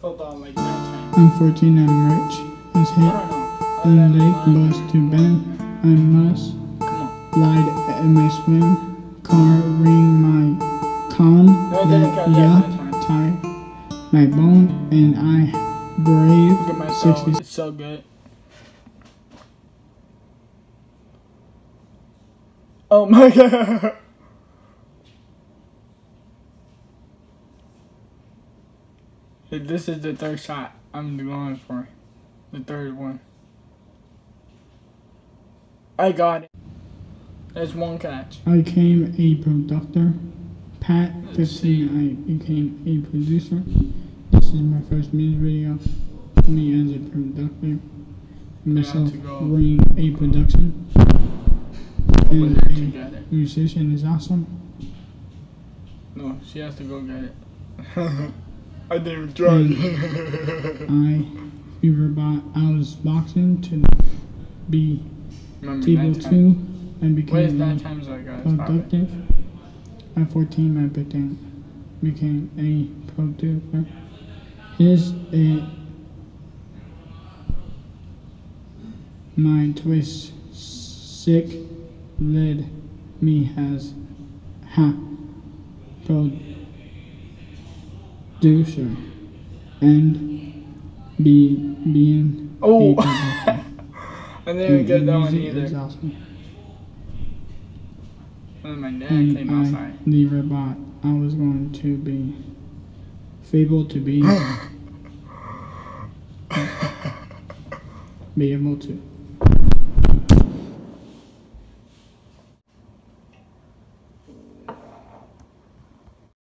Football like that. I'm 14 I'm rich as I hit in lake bus to bend. I must glide in my swim. Car ring my calm. No, I didn't that yeah, tie my bone and I brave Look at myself. 60 It's so good. Oh my god. This is the third shot I'm going for. The third one. I got it. There's one catch. I became a producer. Pat Let's 15 I became a producer. This is my first music video. Me as a producer. Myself running a production. And a musician is awesome. No, she has to go get it. I didn't even try. I fever bought I was boxing to be Remember table two and Where's became that times I got? Stop it. productive. At 14 I became became a producer. Is a my twist sick led me has ha producer and be being Oh. I didn't get that one either. And my dad came I outside. never thought I was going to be able to be be able to